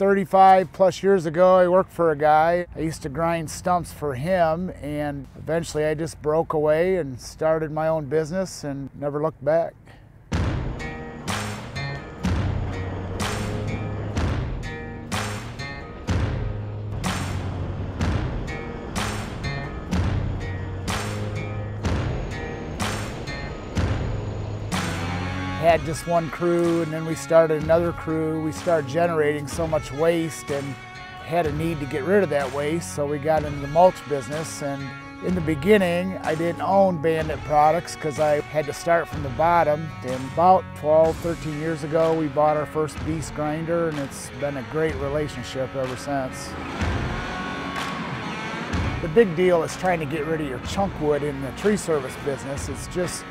35 plus years ago, I worked for a guy. I used to grind stumps for him, and eventually I just broke away and started my own business and never looked back. Had just one crew and then we started another crew. We started generating so much waste and had a need to get rid of that waste, so we got into the mulch business. And in the beginning, I didn't own Bandit products because I had to start from the bottom. And about 12, 13 years ago, we bought our first beast grinder and it's been a great relationship ever since. The big deal is trying to get rid of your chunk wood in the tree service business. It's just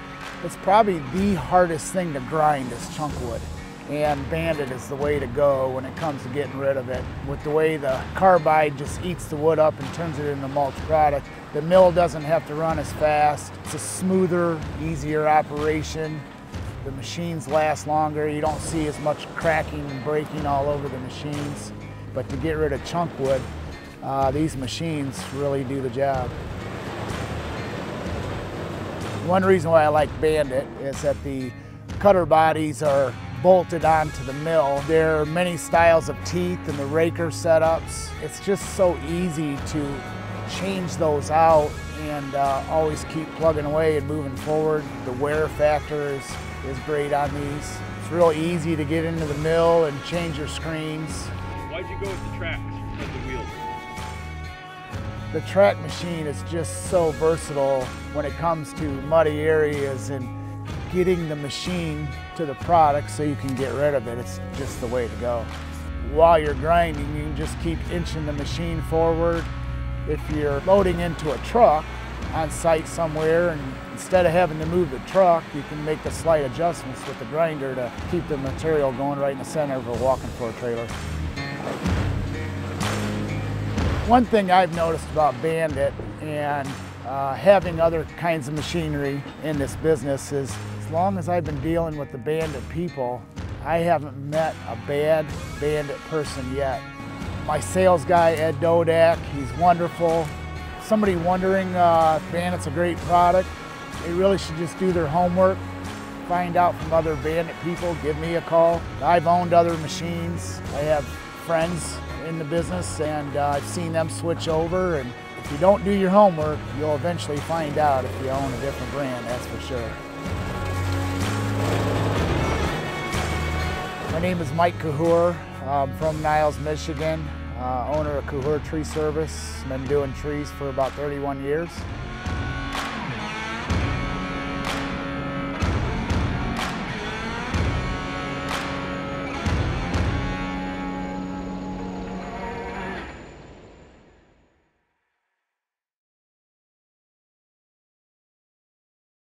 it's probably the hardest thing to grind is chunk wood. And Bandit is the way to go when it comes to getting rid of it. With the way the carbide just eats the wood up and turns it into mulch product, the mill doesn't have to run as fast. It's a smoother, easier operation. The machines last longer. You don't see as much cracking and breaking all over the machines. But to get rid of chunk wood, uh, these machines really do the job. One reason why I like Bandit is that the cutter bodies are bolted onto the mill. There are many styles of teeth and the raker setups. It's just so easy to change those out and uh, always keep plugging away and moving forward. The wear factor is, is great on these. It's real easy to get into the mill and change your screens. Why'd you go with the tracks the track machine is just so versatile when it comes to muddy areas and getting the machine to the product so you can get rid of it. It's just the way to go. While you're grinding, you can just keep inching the machine forward. If you're loading into a truck on site somewhere and instead of having to move the truck, you can make the slight adjustments with the grinder to keep the material going right in the center of a walking floor trailer. One thing I've noticed about Bandit and uh, having other kinds of machinery in this business is as long as I've been dealing with the Bandit people, I haven't met a bad Bandit person yet. My sales guy, Ed Dodak, he's wonderful. Somebody wondering uh, if Bandit's a great product, they really should just do their homework, find out from other Bandit people, give me a call. I've owned other machines. I have friends in the business and uh, I've seen them switch over and if you don't do your homework, you'll eventually find out if you own a different brand, that's for sure. My name is Mike Kachur. I'm from Niles, Michigan. Uh, owner of Kachur Tree Service. Been doing trees for about 31 years.